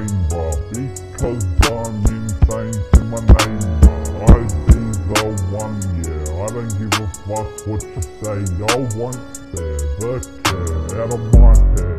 neighbor Because I'm insane to my neighbor I be the one, yeah. I don't give a fuck what you say. I want ever the care out of my head.